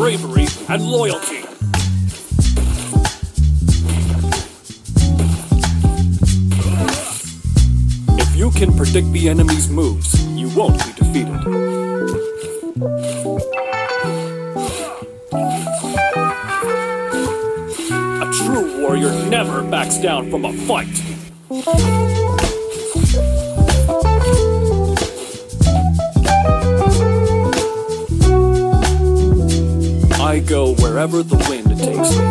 bravery and loyalty. If you can predict the enemy's moves, you won't be defeated. A true warrior never backs down from a fight. I go wherever the wind takes me.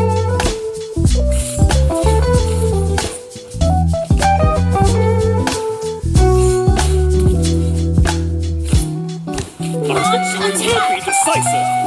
Be decisive.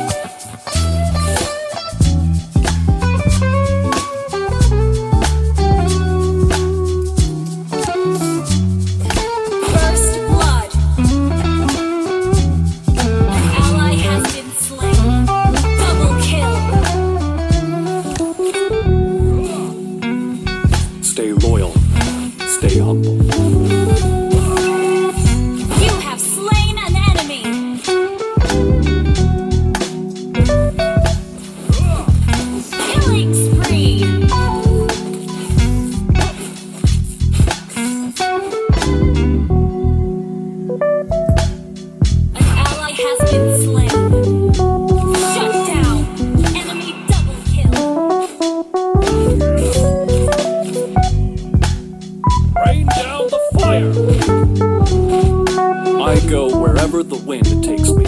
Go wherever the wind takes me.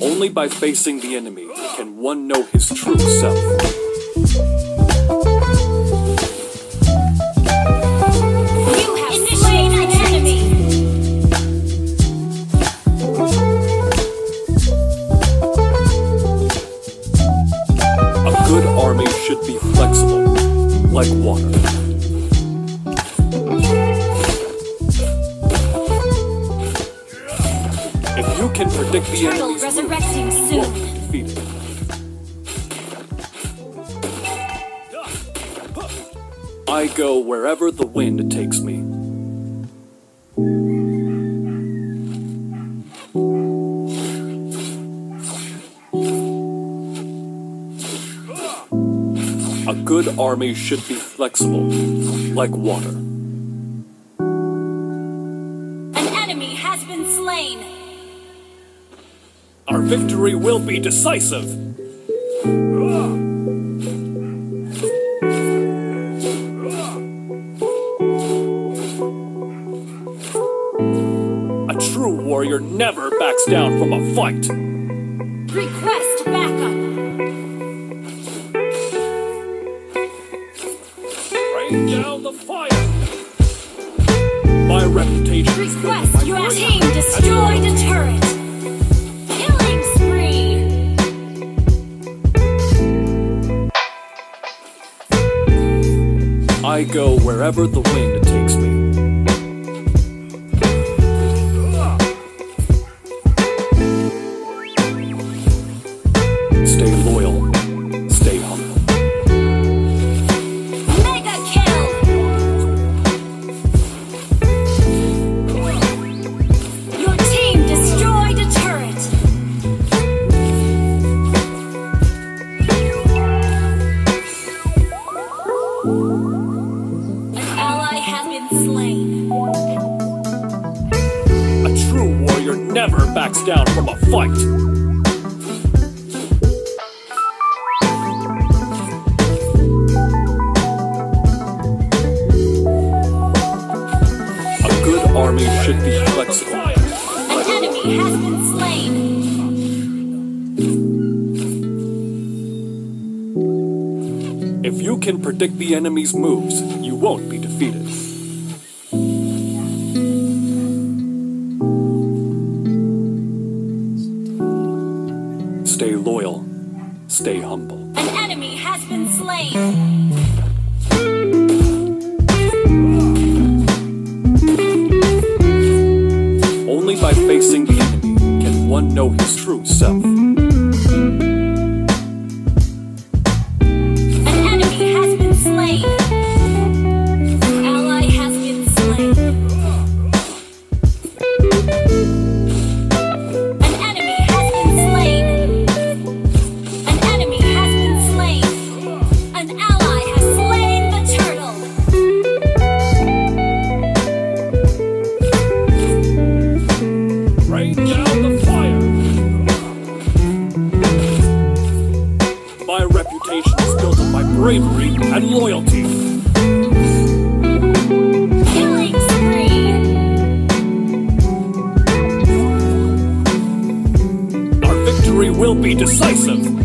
Only by facing the enemy can one know his true self. Can predict the Turtle enemy's resurrecting won't soon. I go wherever the wind takes me. A good army should be flexible, like water. Our victory will be decisive. A true warrior never backs down from a fight. Request backup! Rain down the fire. My reputation is built on Request your team and destroyed a turret! I go wherever the wind takes me. Stay loyal. Never backs down from a fight. A good army should be flexible. An enemy has been slain. If you can predict the enemy's moves, you won't be defeated. Stay humble. An enemy has been slain. Only by facing the enemy can one know his true self. Bravery and loyalty. Killing spree. Our victory will be decisive.